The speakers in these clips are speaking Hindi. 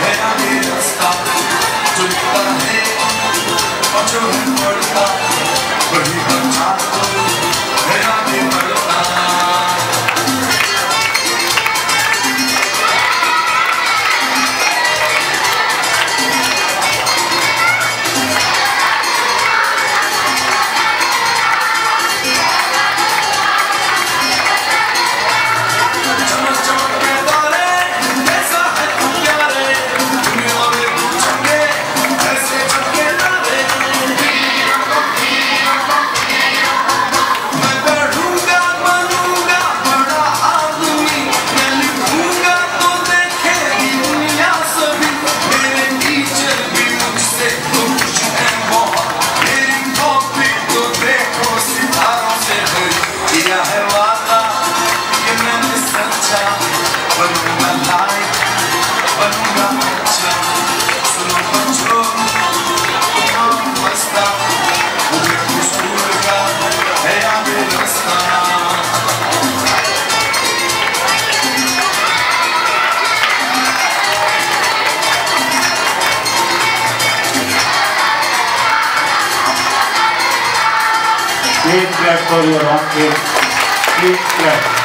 when I didn't stop to the head, but किया है वादा कि मैंने सच्चा बनूँगा लाइक बनूँगा अच्छा। सुनो बच्चों मस्ता Luke Sweat.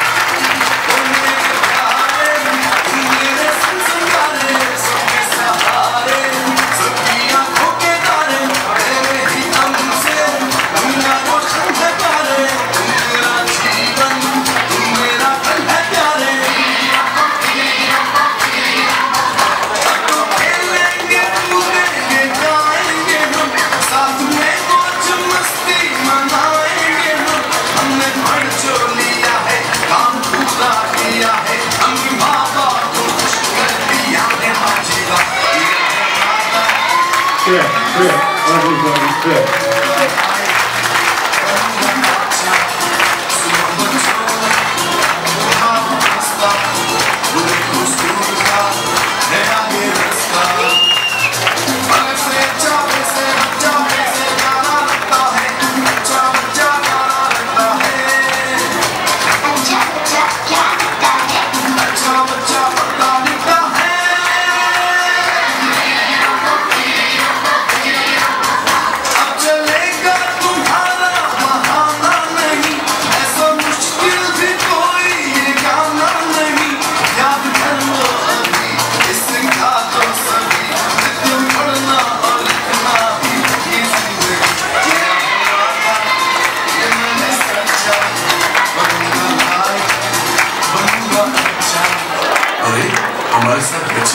Strip, strip, levels.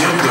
canción